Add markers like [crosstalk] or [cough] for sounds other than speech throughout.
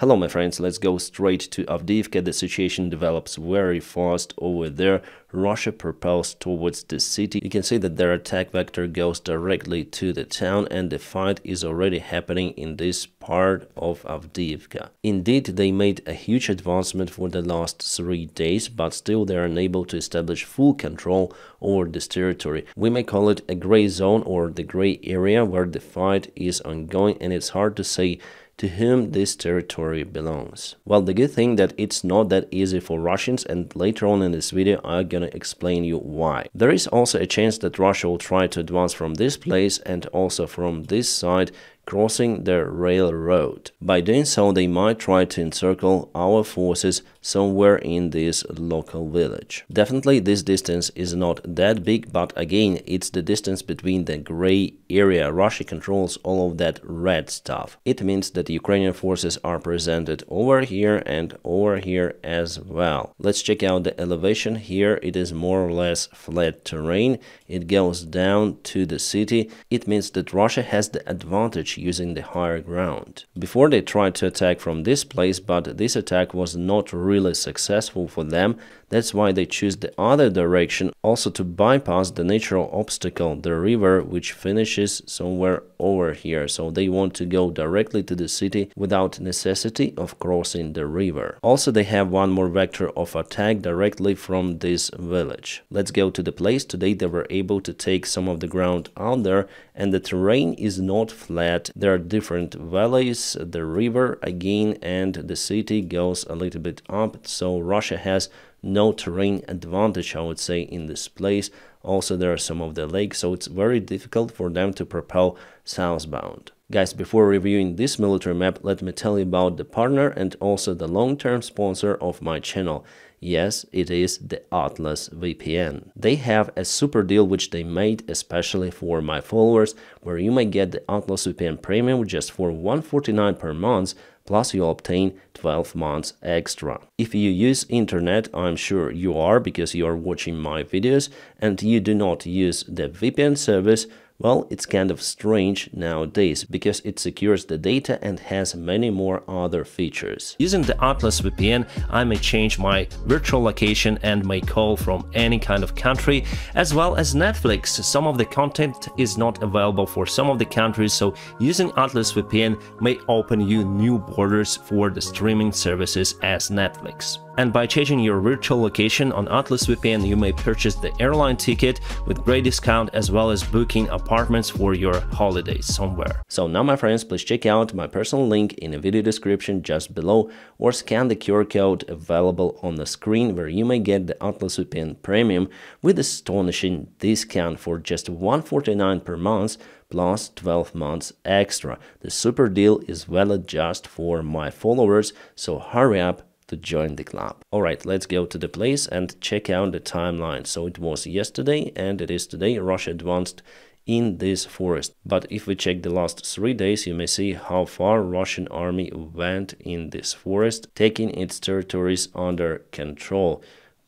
Hello my friends, let's go straight to Avdiivka. The situation develops very fast over there. Russia propels towards the city. You can see that their attack vector goes directly to the town and the fight is already happening in this part of Avdiivka. Indeed, they made a huge advancement for the last three days, but still they are unable to establish full control over this territory. We may call it a gray zone or the gray area where the fight is ongoing and it's hard to say to whom this territory belongs. Well, the good thing that it's not that easy for Russians and later on in this video I'm gonna explain you why. There is also a chance that Russia will try to advance from this place and also from this side crossing the railroad. By doing so, they might try to encircle our forces somewhere in this local village. Definitely this distance is not that big, but again, it's the distance between the gray area. Russia controls all of that red stuff. It means that Ukrainian forces are presented over here and over here as well. Let's check out the elevation. Here it is more or less flat terrain. It goes down to the city. It means that Russia has the advantage using the higher ground. Before they tried to attack from this place, but this attack was not really successful for them, that's why they choose the other direction also to bypass the natural obstacle, the river, which finishes somewhere over here. So they want to go directly to the city without necessity of crossing the river. Also, they have one more vector of attack directly from this village. Let's go to the place. Today they were able to take some of the ground out there and the terrain is not flat. There are different valleys, the river again and the city goes a little bit up. So Russia has no terrain advantage, I would say, in this place. Also, there are some of the lakes, so it's very difficult for them to propel southbound. Guys, before reviewing this military map, let me tell you about the partner and also the long-term sponsor of my channel. Yes, it is the Atlas VPN. They have a super deal which they made especially for my followers, where you may get the Atlas VPN Premium just for 149 per month plus you obtain 12 months extra. If you use internet, I'm sure you are because you are watching my videos and you do not use the VPN service, well, it's kind of strange nowadays because it secures the data and has many more other features. Using the Atlas VPN, I may change my virtual location and may call from any kind of country, as well as Netflix. Some of the content is not available for some of the countries, so using Atlas VPN may open you new borders for the streaming services as Netflix. And by changing your virtual location on Atlas VPN, you may purchase the airline ticket with great discount as well as booking apartments for your holidays somewhere. So now my friends, please check out my personal link in the video description just below or scan the QR code available on the screen where you may get the Atlas VPN Premium with astonishing discount for just 149 per month plus 12 months extra. The super deal is valid just for my followers, so hurry up to join the club. Alright, let's go to the place and check out the timeline. So it was yesterday and it is today. Russia advanced in this forest. But if we check the last three days, you may see how far Russian army went in this forest, taking its territories under control.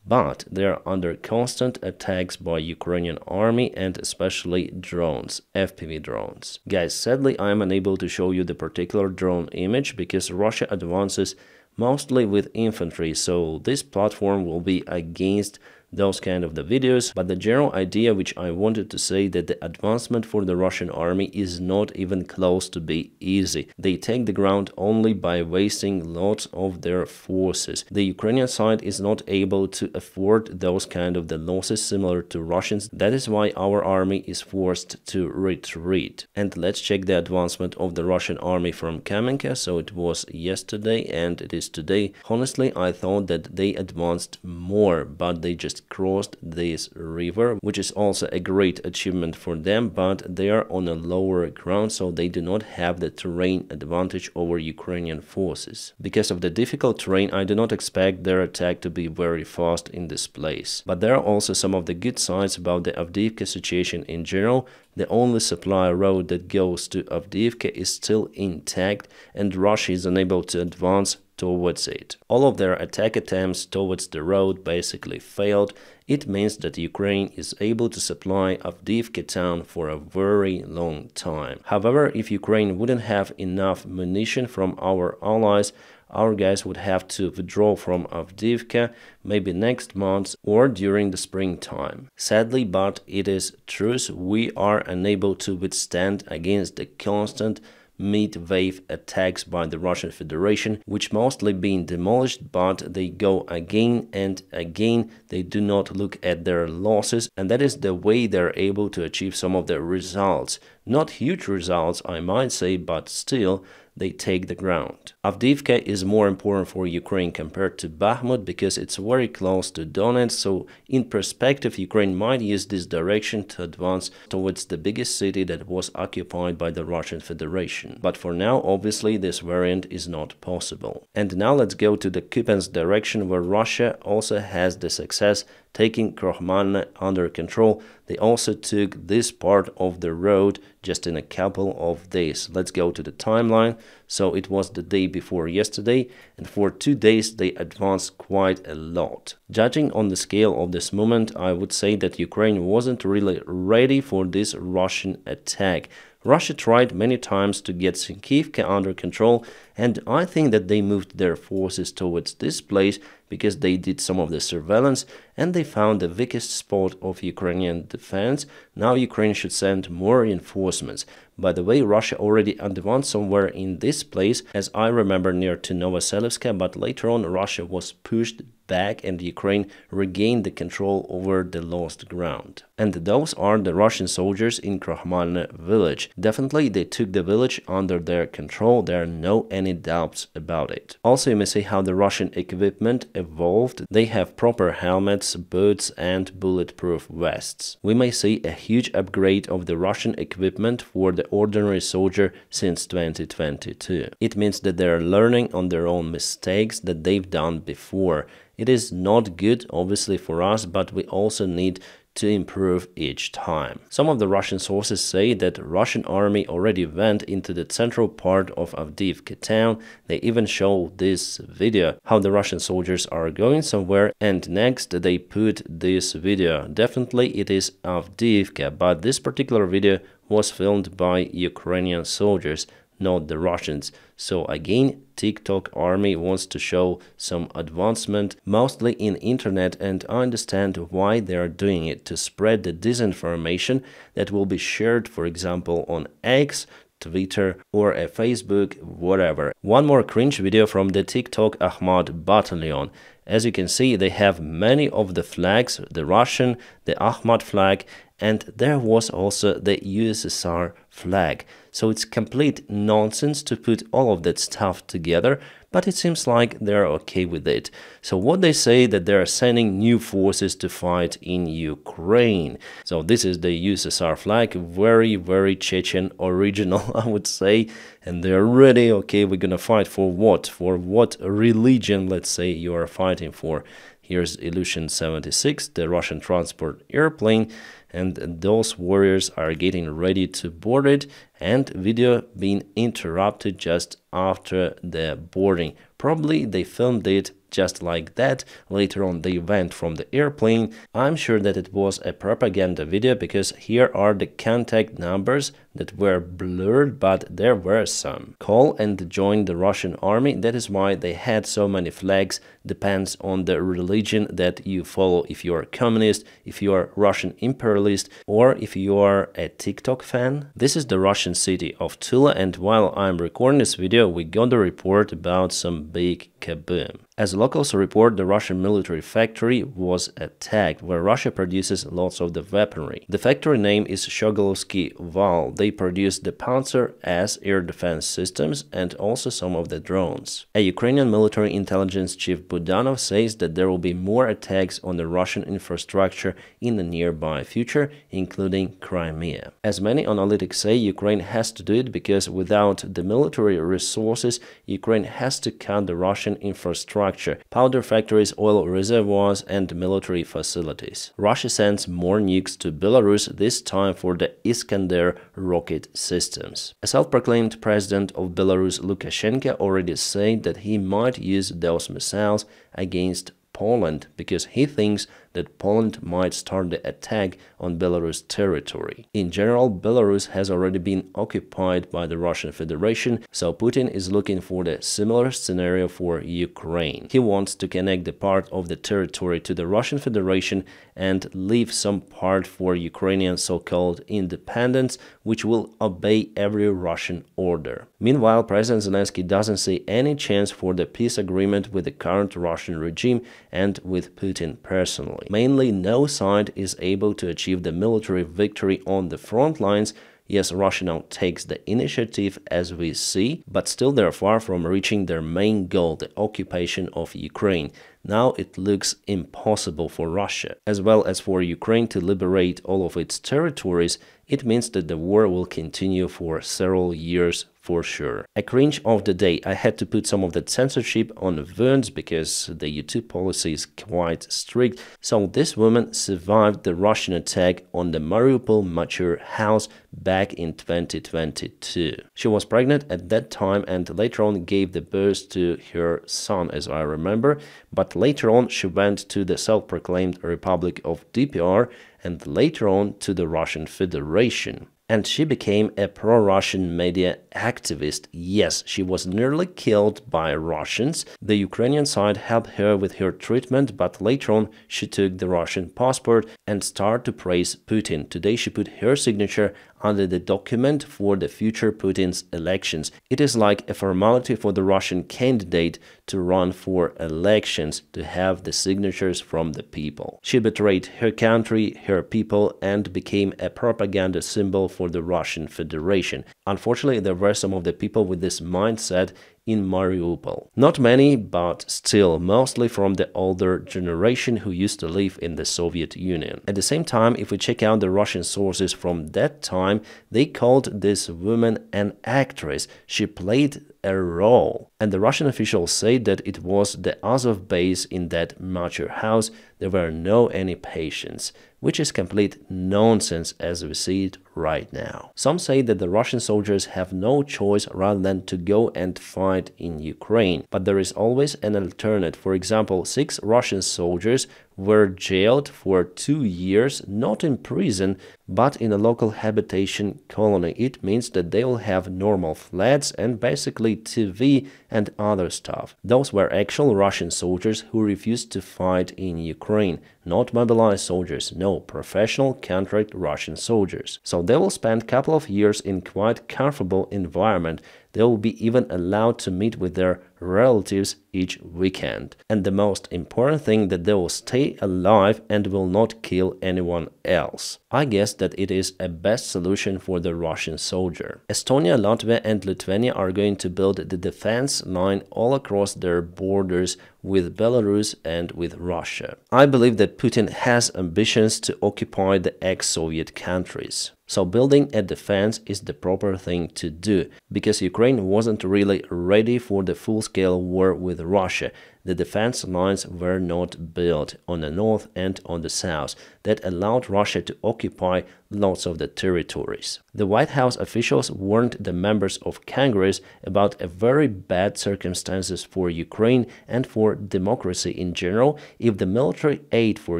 But they are under constant attacks by Ukrainian army and especially drones, FPV drones. Guys, sadly I am unable to show you the particular drone image because Russia advances mostly with infantry, so this platform will be against those kind of the videos but the general idea which i wanted to say that the advancement for the russian army is not even close to be easy. They take the ground only by wasting lots of their forces. The ukrainian side is not able to afford those kind of the losses similar to russians. That is why our army is forced to retreat. And let's check the advancement of the russian army from kamenka so it was yesterday and it is today. Honestly i thought that they advanced more but they just crossed this river, which is also a great achievement for them, but they are on a lower ground, so they do not have the terrain advantage over Ukrainian forces. Because of the difficult terrain, I do not expect their attack to be very fast in this place. But there are also some of the good sides about the Avdiivka situation in general. The only supply road that goes to Avdiivka is still intact and Russia is unable to advance towards it. All of their attack attempts towards the road basically failed. It means that Ukraine is able to supply Avdiivka town for a very long time. However, if Ukraine wouldn't have enough munition from our allies, our guys would have to withdraw from Avdiivka maybe next month or during the springtime. Sadly, but it is truth, we are unable to withstand against the constant mid-wave attacks by the Russian Federation, which mostly been demolished, but they go again and again. They do not look at their losses, and that is the way they're able to achieve some of their results. Not huge results, I might say, but still, they take the ground. Avdiivka is more important for Ukraine compared to Bakhmut because it's very close to Donetsk, so in perspective Ukraine might use this direction to advance towards the biggest city that was occupied by the Russian Federation. But for now, obviously, this variant is not possible. And now let's go to the Kupiansk direction where Russia also has the success taking Krokhmalny under control. They also took this part of the road just in a couple of days. Let's go to the timeline. So it was the day before yesterday, and for two days they advanced quite a lot. Judging on the scale of this moment, I would say that Ukraine wasn't really ready for this Russian attack. Russia tried many times to get Sinkivka under control, and I think that they moved their forces towards this place because they did some of the surveillance and they found the weakest spot of Ukrainian defense. Now Ukraine should send more reinforcements. By the way, Russia already advanced somewhere in this place, as I remember near to Novoselivska, but later on Russia was pushed back and Ukraine regained the control over the lost ground. And those are the Russian soldiers in Krokhmalny village. Definitely they took the village under their control, there are no any doubts about it. Also you may see how the Russian equipment evolved. They have proper helmets, boots and bulletproof vests. We may see a huge upgrade of the Russian equipment for the ordinary soldier since 2022. It means that they are learning on their own mistakes that they've done before. It is not good, obviously, for us, but we also need to improve each time. Some of the Russian sources say that Russian army already went into the central part of Avdiivka town. They even show this video, how the Russian soldiers are going somewhere, and next they put this video. Definitely it is Avdiivka, but this particular video was filmed by Ukrainian soldiers not the Russians. So again, TikTok army wants to show some advancement, mostly in internet, and I understand why they are doing it, to spread the disinformation that will be shared, for example, on X, Twitter or a Facebook, whatever. One more cringe video from the TikTok Akhmat battalion. As you can see, they have many of the flags, the Russian, the Akhmat flag, and there was also the USSR flag. So it's complete nonsense to put all of that stuff together, but it seems like they're okay with it. So what they say that they're sending new forces to fight in Ukraine. So this is the USSR flag, very, very Chechen original, [laughs] I would say. And they're ready, okay, we're gonna fight for what? For what religion, let's say, you are fighting for. Here's Ilyushin 76, the Russian transport airplane and those warriors are getting ready to board it and video being interrupted just after the boarding. Probably they filmed it just like that. Later on they went from the airplane. I'm sure that it was a propaganda video because here are the contact numbers that were blurred but there were some. Call and join the Russian army. That is why they had so many flags. Depends on the religion that you follow. If you are communist, if you are Russian imperialist or if you are a TikTok fan. This is the Russian city of Tula and while I'm recording this video we got a report about some big kaboom. As locals report, the Russian military factory was attacked, where Russia produces lots of the weaponry. The factory name is Shcheglovsky Val. They produce the Pantsir S air defense systems and also some of the drones. A Ukrainian military intelligence chief Budanov says that there will be more attacks on the Russian infrastructure in the nearby future, including Crimea. As many analytics say, Ukraine has to do it because without the military resources, Ukraine has to cut the Russian infrastructure, powder factories, oil reservoirs, and military facilities. Russia sends more nukes to Belarus, this time for the Iskander rocket systems. A self-proclaimed president of Belarus, Lukashenko, already said that he might use those missiles against Poland because he thinks that Poland might start the attack on Belarus territory. In general, Belarus has already been occupied by the Russian Federation, so Putin is looking for the similar scenario for Ukraine. He wants to connect the part of the territory to the Russian Federation and leave some part for Ukrainian so-called independence, which will obey every Russian order. Meanwhile, President Zelensky doesn't see any chance for the peace agreement with the current Russian regime and with Putin personally. Mainly, no side is able to achieve the military victory on the front lines Yes, Russia now takes the initiative as we see, but still they're far from reaching their main goal, the occupation of Ukraine. Now it looks impossible for Russia, as well as for Ukraine to liberate all of its territories, it means that the war will continue for several years for sure. A cringe of the day, I had to put some of that censorship on Verns because the YouTube policy is quite strict. So this woman survived the Russian attack on the Mariupol mature house back in 2022. She was pregnant at that time and later on gave the birth to her son as I remember, but later on she went to the self-proclaimed Republic of DPR and later on to the Russian Federation and she became a pro-Russian media activist. Yes, she was nearly killed by Russians. The Ukrainian side helped her with her treatment, but later on she took the Russian passport and started to praise Putin. Today she put her signature under the document for the future Putin's elections. It is like a formality for the Russian candidate to run for elections to have the signatures from the people. She betrayed her country, her people, and became a propaganda symbol for the Russian Federation. Unfortunately, there were some of the people with this mindset in Mariupol. Not many, but still mostly from the older generation who used to live in the Soviet Union. At the same time, if we check out the Russian sources from that time, they called this woman an actress. She played a role. And the Russian officials say that it was the Azov base in that mature house. There were no any patients, which is complete nonsense as we see it right now. Some say that the Russian soldiers have no choice rather than to go and fight in Ukraine. But there is always an alternate. For example, six Russian soldiers were jailed for two years, not in prison, but in a local habitation colony. It means that they will have normal flats and basically TV and other stuff. Those were actual Russian soldiers who refused to fight in Ukraine, not mobilized soldiers, no, professional contract Russian soldiers. So they will spend couple of years in quite comfortable environment they will be even allowed to meet with their relatives each weekend. And the most important thing that they will stay alive and will not kill anyone else. I guess that it is a best solution for the Russian soldier. Estonia, Latvia and Lithuania are going to build the defense line all across their borders with Belarus and with Russia. I believe that Putin has ambitions to occupy the ex-Soviet countries. So building a defense is the proper thing to do, because Ukraine wasn't really ready for the full-scale war with Russia. The defense lines were not built on the north and on the south that allowed Russia to occupy lots of the territories. The White House officials warned the members of Congress about a very bad circumstances for Ukraine and for democracy in general if the military aid for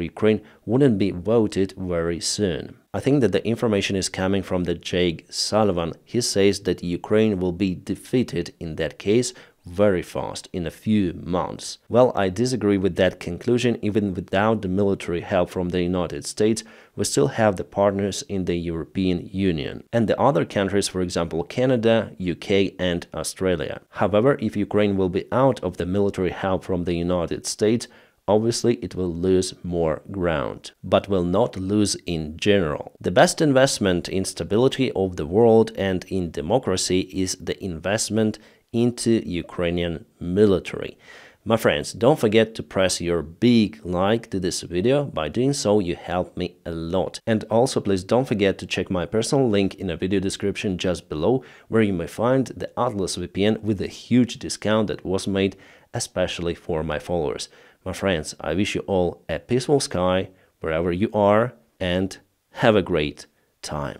Ukraine wouldn't be voted very soon. I think that the information is coming from the Jake Sullivan. He says that Ukraine will be defeated in that case very fast in a few months. Well, I disagree with that conclusion. Even without the military help from the United States, we still have the partners in the European Union and the other countries, for example, Canada, UK and Australia. However, if Ukraine will be out of the military help from the United States, obviously it will lose more ground, but will not lose in general. The best investment in stability of the world and in democracy is the investment into Ukrainian military. My friends, don't forget to press your big like to this video. By doing so, you help me a lot. And also, please don't forget to check my personal link in the video description just below, where you may find the Atlas VPN with a huge discount that was made especially for my followers. My friends, I wish you all a peaceful sky wherever you are and have a great time.